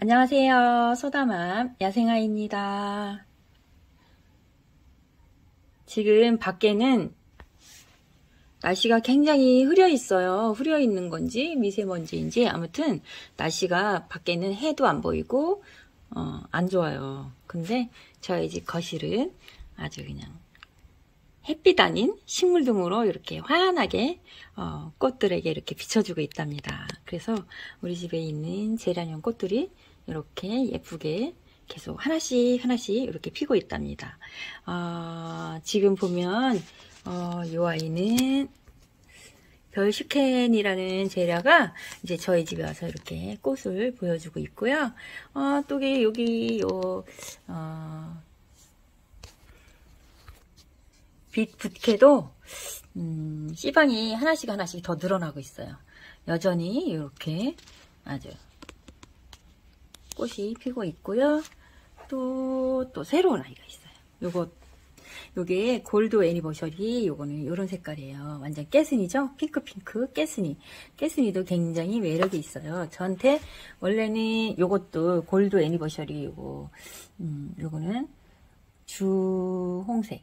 안녕하세요. 소다맘 야생아입니다. 지금 밖에는 날씨가 굉장히 흐려 있어요. 흐려 있는 건지 미세먼지인지 아무튼 날씨가 밖에는 해도 안 보이고 어, 안 좋아요. 근데 저희 집 거실은 아주 그냥 햇빛 아닌 식물 등으로 이렇게 환하게 어, 꽃들에게 이렇게 비춰주고 있답니다. 그래서 우리 집에 있는 제라늄 꽃들이 이렇게 예쁘게 계속 하나씩 하나씩 이렇게 피고 있답니다. 어, 지금 보면 어, 이 아이는 별슈켄이라는 제라가 이제 저희 집에 와서 이렇게 꽃을 보여주고 있고요. 어, 또 여기 요 어, 빛 붓게도 음, 씨방이 하나씩 하나씩 더 늘어나고 있어요. 여전히 이렇게 아주 꽃이 피고 있고요. 또, 또 새로운 아이가 있어요. 요거, 요게 골드 애니버셔리, 요거는 요런 색깔이에요. 완전 깨스니죠? 핑크핑크 깨스니. 깨스니도 굉장히 매력이 있어요. 저한테 원래는 요것도 골드 애니버셔리, 요거, 음, 요거는 주홍색.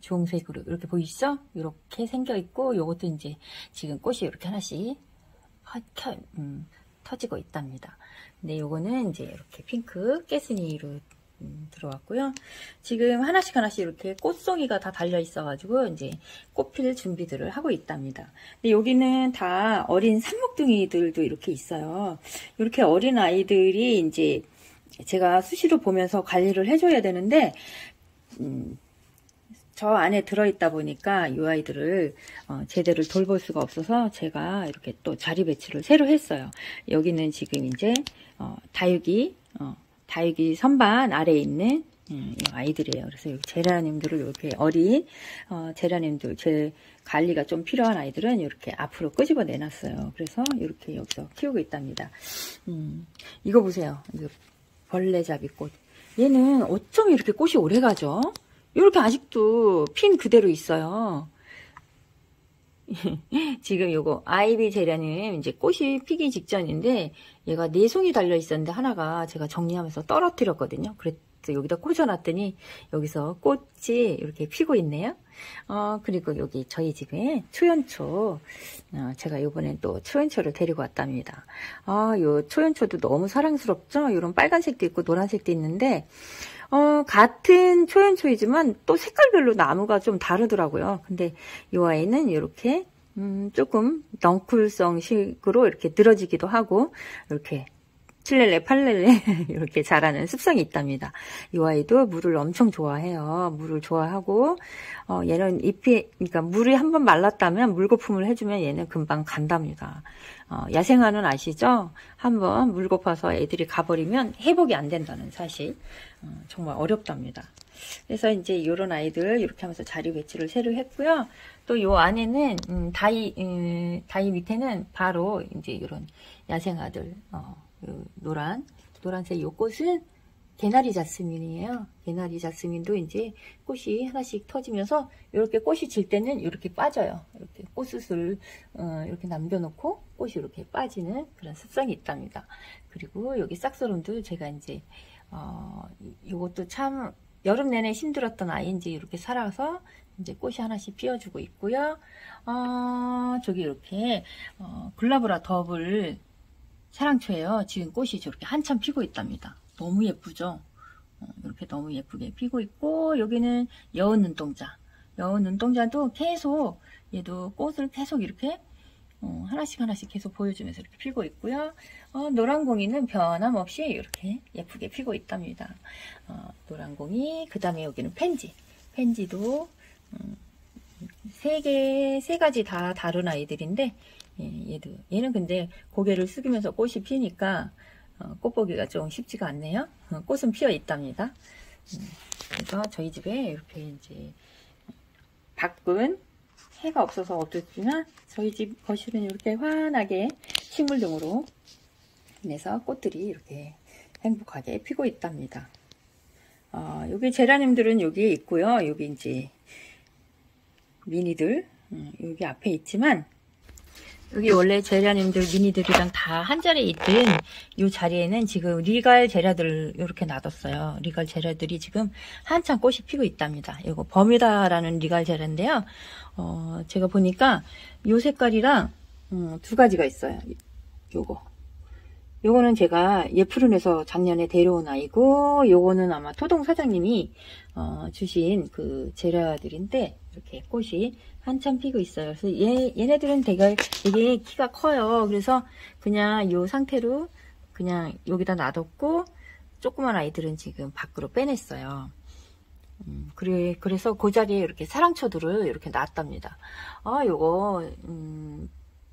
주홍색으로 이렇게 보이시죠? 이렇게 생겨 있고 요것도 이제 지금 꽃이 이렇게 하나씩 켜, 음, 터지고 있답니다. 근데 요거는 이제 이렇게 핑크 깨스니로 음, 들어왔고요. 지금 하나씩 하나씩 이렇게 꽃송이가 다 달려 있어가지고 이제 꽃필 준비들을 하고 있답니다. 근데 여기는 다 어린 산목둥이들도 이렇게 있어요. 이렇게 어린 아이들이 이제 제가 수시로 보면서 관리를 해줘야 되는데 음, 저 안에 들어있다 보니까 이 아이들을 어, 제대로 돌볼 수가 없어서 제가 이렇게 또 자리 배치를 새로 했어요. 여기는 지금 이제 어, 다육이 어, 다육이 선반 아래에 있는 음, 아이들이에요. 그래서 여기 제라늄들을 이렇게 어린 어, 제라늄들 제 관리가 좀 필요한 아이들은 이렇게 앞으로 끄집어 내놨어요. 그래서 이렇게 여기서 키우고 있답니다. 음, 이거 보세요. 벌레잡이꽃. 얘는 어쩜 이렇게 꽃이 오래 가죠? 이렇게 아직도 핀 그대로 있어요. 지금 요거 아이비 제라늄 이제 꽃이 피기 직전인데 얘가 네 송이 달려 있었는데 하나가 제가 정리하면서 떨어뜨렸거든요. 그래서 여기다 꽂아놨더니 여기서 꽃이 이렇게 피고 있네요. 어 그리고 여기 저희 집에 초연초 어, 제가 이번엔 또 초연초를 데리고 왔답니다. 아 요 초연초도 너무 사랑스럽죠. 이런 빨간색도 있고 노란색도 있는데 어, 같은 초연초이지만 또 색깔별로 나무가 좀 다르더라고요. 근데 이 아이는 이렇게 음, 조금 넝쿨성식으로 이렇게 늘어지기도 하고 이렇게 7렐레, 8렐레 이렇게 자라는 습성이 있답니다. 이 아이도 물을 엄청 좋아해요. 물을 좋아하고 어, 얘는 잎이 그러니까 물이 한번 말랐다면 물고픔을 해주면 얘는 금방 간답니다. 어, 야생화는 아시죠? 한번 물 고파서 애들이 가버리면 회복이 안 된다는 사실 어, 정말 어렵답니다. 그래서 이제 이런 아이들 이렇게 하면서 자리 배치를 새로 했고요. 또요 안에는 음, 다이 음, 다이 밑에는 바로 이제 이런 야생화들 어, 노란 노란색 요 꽃은 개나리 자스민이에요. 개나리 자스민도 이제 꽃이 하나씩 터지면서 이렇게 꽃이 질 때는 이렇게 빠져요. 이렇게 꽃을 어, 이렇게 남겨놓고 꽃이 이렇게 빠지는 그런 습성이 있답니다. 그리고 여기 싹소름도 제가 이제 어, 이것도 참 여름 내내 힘들었던 아이인지 이렇게 살아서 이제 꽃이 하나씩 피어주고 있고요. 어, 저기 이렇게 어, 글라브라 더블 사랑초예요. 지금 꽃이 저렇게 한참 피고 있답니다. 너무 예쁘죠? 어, 이렇게 너무 예쁘게 피고 있고 여기는 여운 눈동자 여운 눈동자도 계속 얘도 꽃을 계속 이렇게 어, 하나씩 하나씩 계속 보여주면서 이렇게 피고 있고요. 어, 노란공이는 변함없이 이렇게 예쁘게 피고 있답니다. 어, 노란공이 그 다음에 여기는 펜지 펜지도 음, 세 개, 세 가지 다 다른 아이들인데 예, 얘도 얘는 근데 고개를 숙이면서 꽃이 피니까 어, 꽃 보기가 좀 쉽지가 않네요. 어, 꽃은 피어 있답니다. 음, 그래서 저희 집에 이렇게 이제 밖은 해가 없어서 어둡지만 저희 집 거실은 이렇게 환하게 식물 등으로 인해서 꽃들이 이렇게 행복하게 피고 있답니다. 어, 여기 제라늄들은 여기에 있고요. 여기 이제 미니들 음, 여기 앞에 있지만 여기 원래 제라님들 미니들이랑 다 한 자리에 있던 이 자리에는 지금 리갈 제라들을 이렇게 놔뒀어요. 리갈 제라들이 지금 한창 꽃이 피고 있답니다. 이거 버뮤다라는 리갈 제라인데요. 어, 제가 보니까 이 색깔이랑 음, 두 가지가 있어요. 요거. 요거는 제가 예푸른에서 작년에 데려온 아이고 요거는 아마 토동 사장님이 어, 주신 그 제라들인데 이렇게 꽃이 한참 피고 있어요. 그래서 얘, 얘네들은 되게, 되게 키가 커요. 그래서 그냥 요 상태로 그냥 여기다 놔뒀고 조그만 아이들은 지금 밖으로 빼냈어요. 음, 그래, 그래서 그 자리에 이렇게 사랑초들을 이렇게 놨답니다. 아, 요거, 음,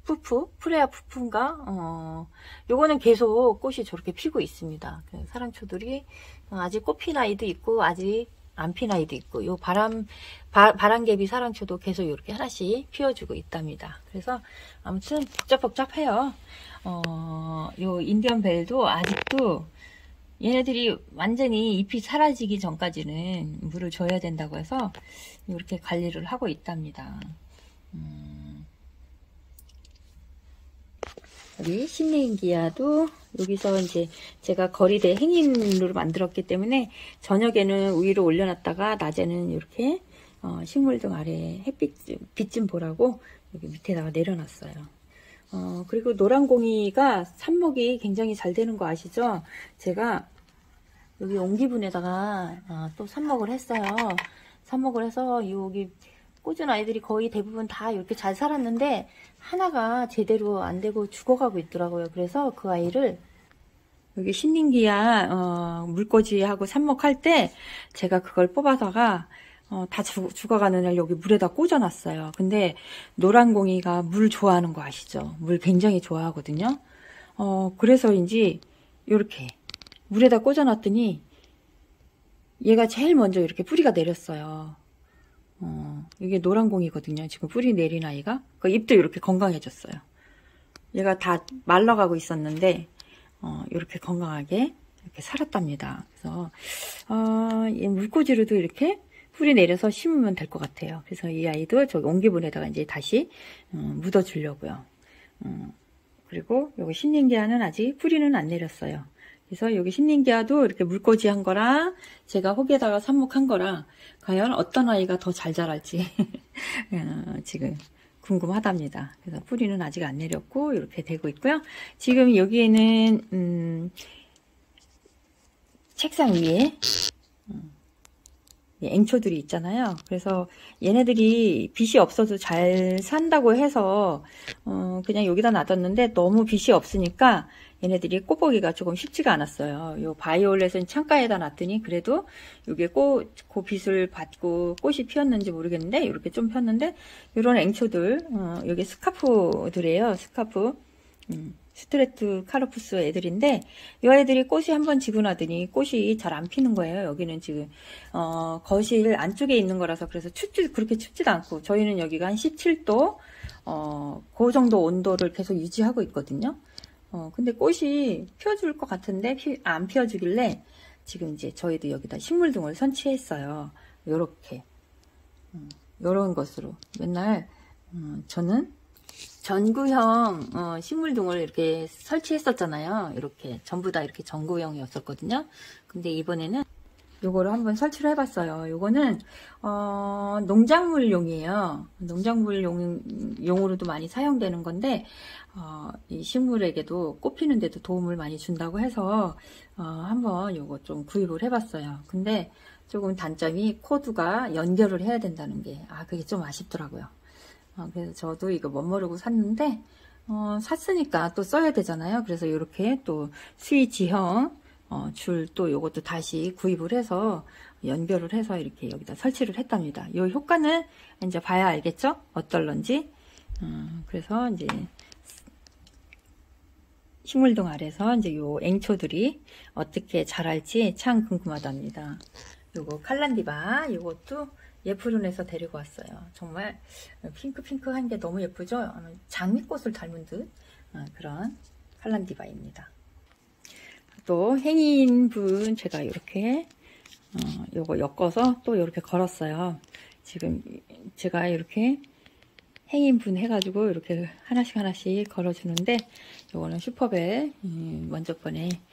푸푸? 프레아 푸푸인가? 어, 요거는 계속 꽃이 저렇게 피고 있습니다. 그 사랑초들이 아직 꽃핀 아이도 있고, 아직 안 핀 아이도 있고 요 바람 바, 바람개비 사랑초도 계속 이렇게 하나씩 피워주고 있답니다. 그래서 아무튼 복잡복잡해요. 어, 요 인디언 벨도 아직도 얘네들이 완전히 잎이 사라지기 전까지는 물을 줘야 된다고 해서 이렇게 관리를 하고 있답니다. 음, 우리 신내인기야도 여기서 이제 제가 거리대 행인으로 만들었기 때문에 저녁에는 위로 올려놨다가 낮에는 이렇게 어, 식물등 아래 햇빛 빛 좀 보라고 여기 밑에다가 내려놨어요. 어, 그리고 노란공이가 삽목이 굉장히 잘 되는 거 아시죠? 제가 여기 옹기분에다가 어, 또 삽목을 했어요. 삽목을 해서 여기 꽂은 아이들이 거의 대부분 다 이렇게 잘 살았는데 하나가 제대로 안 되고 죽어가고 있더라고요. 그래서 그 아이를 여기 신nin기야 어, 물꽂이하고 삽목할 때 제가 그걸 뽑아다가 어, 다 죽, 죽어가는 날 여기 물에다 꽂아놨어요. 근데 노란 공이가 물 좋아하는 거 아시죠? 물 굉장히 좋아하거든요. 어, 그래서인지 이렇게 물에다 꽂아놨더니 얘가 제일 먼저 이렇게 뿌리가 내렸어요. 어, 이게 노란 공이거든요. 지금 뿌리 내린 아이가. 그 잎도 이렇게 건강해졌어요. 얘가 다 말라가고 있었는데 어, 이렇게 건강하게 이렇게 살았답니다. 그래서 어, 이 물꽂이로도 이렇게 뿌리 내려서 심으면 될 것 같아요. 그래서 이 아이도 저기 옹기분에다가 이제 다시 어, 묻어주려고요. 어, 그리고 요거 신nin기아는 아직 뿌리는 안 내렸어요. 그래서 여기 신nin기아도 이렇게 물꽂이 한 거랑 제가 혹에다가 삽목한 거랑 과연 어떤 아이가 더 잘 자랄지 어, 지금 궁금하답니다. 그래서 뿌리는 아직 안 내렸고 이렇게 되고 있고요. 지금 여기에는 음, 책상 위에 음, 앵초들이 있잖아요. 그래서 얘네들이 빛이 없어도 잘 산다고 해서 어, 그냥 여기다 놔뒀는데 너무 빛이 없으니까 얘네들이 꽃보기가 조금 쉽지가 않았어요. 요 바이올렛은 창가에다 놨더니 그래도 이게 꽃, 그 빛을 받고 꽃이 피었는지 모르겠는데 이렇게 좀 폈는데 이런 앵초들 어, 여기 스카프들이에요. 스카프 음, Streptocarpus 애들인데 이 애들이 꽃이 한번 지고 나더니 꽃이 잘 안 피는 거예요. 여기는 지금 어, 거실 안쪽에 있는 거라서 그래서 춥지 그렇게 춥지도 않고 저희는 여기가 한 17도 어, 그 정도 온도를 계속 유지하고 있거든요. 어, 근데 꽃이 피어줄 것 같은데 피, 안 피어주길래 지금 이제 저희도 여기다 식물등을 설치했어요. 요렇게. 음, 요런 것으로. 맨날, 음, 저는 전구형 어, 식물등을 이렇게 설치했었잖아요. 이렇게 전부 다 이렇게 전구형이었었거든요. 근데 이번에는 요거를 한번 설치를 해봤어요. 요거는 어, 농작물용이에요. 농작물용 용으로도 많이 사용되는 건데 어, 이 식물에게도 꽃 피는데도 도움을 많이 준다고 해서 어, 한번 요거 좀 구입을 해봤어요. 근데 조금 단점이 코드가 연결을 해야 된다는 게 아 그게 좀 아쉽더라고요. 어, 그래서 저도 이거 못 모르고 샀는데 어, 샀으니까 또 써야 되잖아요. 그래서 이렇게 또 스위치형 어, 줄 또 요것도 다시 구입을 해서 연결을 해서 이렇게 여기다 설치를 했답니다. 요 효과는 이제 봐야 알겠죠? 어떨런지. 어, 그래서 이제 식물등 아래서 이제 요 앵초들이 어떻게 자랄지 참 궁금하답니다. 요거 칼란디바 요것도 예쁘룬에서 데리고 왔어요. 정말 핑크핑크한 게 너무 예쁘죠? 장미꽃을 닮은 듯 어, 그런 칼란디바입니다. 또 행인 분 제가 이렇게 어, 요거 엮어서 또 이렇게 걸었어요. 지금 제가 이렇게 행인분 해가지고 이렇게 하나씩 하나씩 걸어주는데 요거는 슈퍼벨 음, 먼저 번에 음,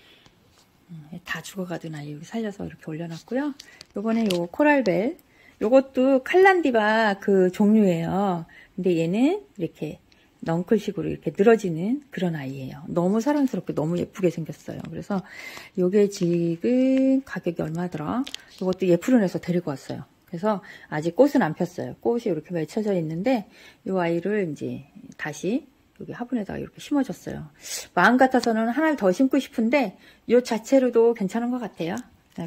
다 죽어가던 아이 살려서 이렇게 올려놨고요. 요번에 요 코랄벨 요것도 칼란디바 그 종류예요. 근데 얘는 이렇게 넝클식으로 이렇게 늘어지는 그런 아이예요. 너무 사랑스럽게 너무 예쁘게 생겼어요. 그래서 요게 지금 가격이 얼마더라? 요것도 예프론에서 데리고 왔어요. 그래서 아직 꽃은 안 폈어요. 꽃이 이렇게 맺혀져 있는데 이 아이를 이제 다시 여기 화분에다가 이렇게 심어줬어요. 마음 같아서는 하나를 더 심고 싶은데 이 자체로도 괜찮은 것 같아요.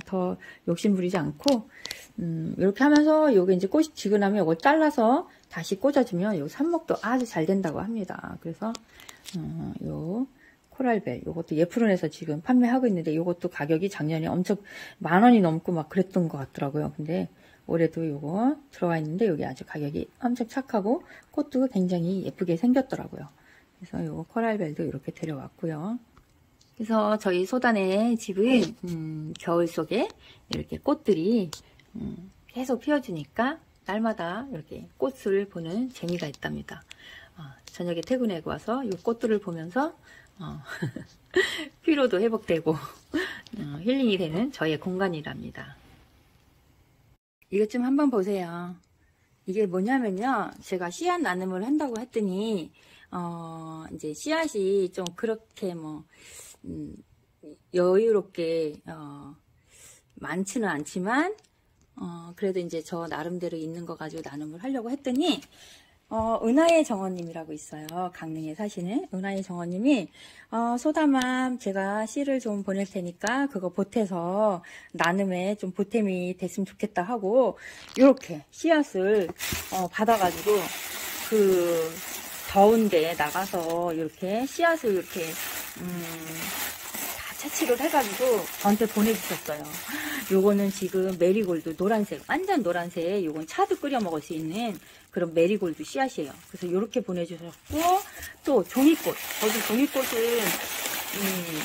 더 욕심 부리지 않고 음, 이렇게 하면서 여기 이제 꽃이 지고 나면 이걸 잘라서 다시 꽂아주면 요 삽목도 아주 잘 된다고 합니다. 그래서 어, 요 코랄벨 요것도 예프론에서 지금 판매하고 있는데 요것도 가격이 작년에 엄청 만 원이 넘고 막 그랬던 것 같더라고요. 근데 올해도 요거 들어와 있는데 여기 아주 가격이 엄청 착하고 꽃도 굉장히 예쁘게 생겼더라고요. 그래서 요거 코랄벨도 이렇게 데려왔고요. 그래서 저희 소단의 집은 음, 겨울 속에 이렇게 꽃들이 음, 계속 피어주니까 날마다 이렇게 꽃을 보는 재미가 있답니다. 어, 저녁에 퇴근하고 와서 이 꽃들을 보면서 어, 피로도 회복되고 어, 힐링이 되는 저의 공간이랍니다. 이것 좀 한번 보세요. 이게 뭐냐면요. 제가 씨앗 나눔을 한다고 했더니, 어, 이제 씨앗이 좀 그렇게 뭐, 음, 여유롭게, 어, 많지는 않지만, 어, 그래도 이제 저 나름대로 있는 거 가지고 나눔을 하려고 했더니, 어, 은하의 정원님이라고 있어요. 강릉에 사시는 은하의 정원님이 어, 소담함 제가 씨를 좀 보낼 테니까 그거 보태서 나눔에 좀 보탬이 됐으면 좋겠다 하고 이렇게 씨앗을 어, 받아가지고 그 더운데 나가서 이렇게 씨앗을 이렇게 음, 채취를 해가지고 저한테 보내주셨어요. 요거는 지금 메리골드 노란색, 완전 노란색, 요건 차도 끓여 먹을 수 있는 그런 메리골드 씨앗이에요. 그래서 이렇게 보내주셨고, 또 종이꽃. 저도 종이꽃은, 음,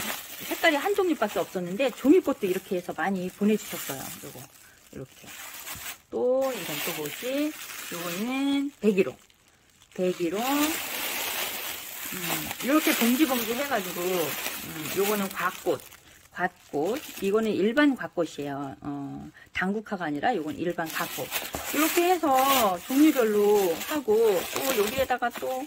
색깔이 한 종류밖에 없었는데, 종이꽃도 이렇게 해서 많이 보내주셨어요. 요거, 이렇게. 또, 이건 또 뭐지? 요거는 백일홍. 백일홍. 음, 이렇게 봉지봉지 해가지고 음, 요거는 곽꽃. 곽꽃. 이거는 일반 곽꽃이에요. 어, 당국화가 아니라 요건 일반 곽꽃. 이렇게 해서 종류별로 하고 또 여기에다가 또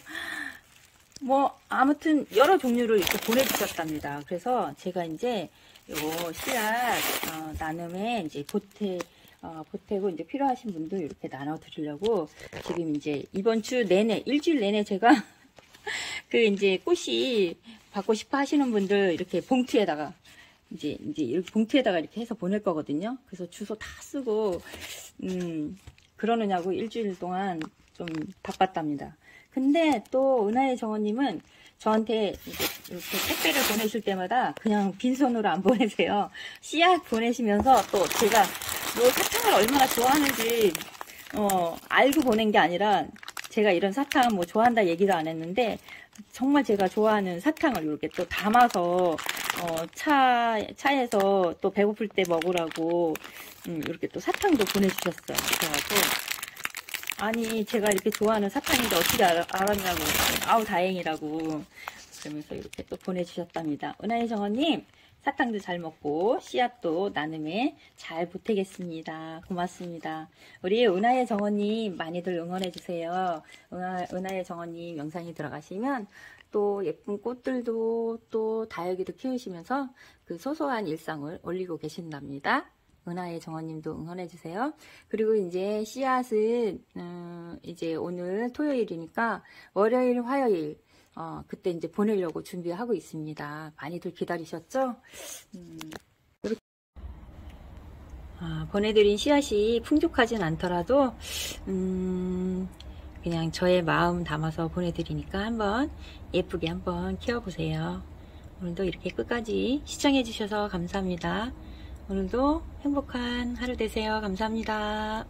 뭐 아무튼 여러 종류를 이렇게 보내주셨답니다. 그래서 제가 이제 요거 씨앗 어, 나눔에 이제 보태 어, 보태고 이제 필요하신 분들 이렇게 나눠 드리려고 지금 이제 이번 주 내내 일주일 내내 제가 그 이제 꽃이 받고 싶어 하시는 분들 이렇게 봉투에다가 이제 이제 이렇게 봉투에다가 이렇게 해서 보낼 거거든요. 그래서 주소 다 쓰고 음 그러느냐고 일주일 동안 좀 바빴답니다. 근데 또 은하의 정원님은 저한테 이렇게 택배를 보내실 때마다 그냥 빈손으로 안 보내세요. 씨앗 보내시면서 또 제가 뭐 사탕을 얼마나 좋아하는지 어, 알고 보낸 게 아니라 제가 이런 사탕 뭐 좋아한다 얘기도 안 했는데 정말 제가 좋아하는 사탕을 이렇게 또 담아서 어, 차 차에서 또 배고플 때 먹으라고 음, 이렇게 또 사탕도 보내주셨어요. 그래가지고. 아니 제가 이렇게 좋아하는 사탕인데 어떻게 알, 알았냐고. 아우 다행이라고 그러면서 이렇게 또 보내주셨답니다. 은하의 정원님 사탕도 잘 먹고 씨앗도 나눔에 잘 보태겠습니다. 고맙습니다. 우리 은하의 정원님 많이들 응원해주세요. 은하, 은하의 정원님 영상이 들어가시면 또 예쁜 꽃들도 또 다육이도 키우시면서 그 소소한 일상을 올리고 계신답니다. 은하의 정원님도 응원해주세요. 그리고 이제 씨앗은, 음, 이제 오늘 토요일이니까 월요일, 화요일, 어, 그때 이제 보내려고 준비하고 있습니다. 많이들 기다리셨죠? 음, 이렇게 아, 보내드린 씨앗이 풍족하진 않더라도 음, 그냥 저의 마음 담아서 보내드리니까 한번 예쁘게 한번 키워보세요. 오늘도 이렇게 끝까지 시청해주셔서 감사합니다. 오늘도 행복한 하루 되세요. 감사합니다.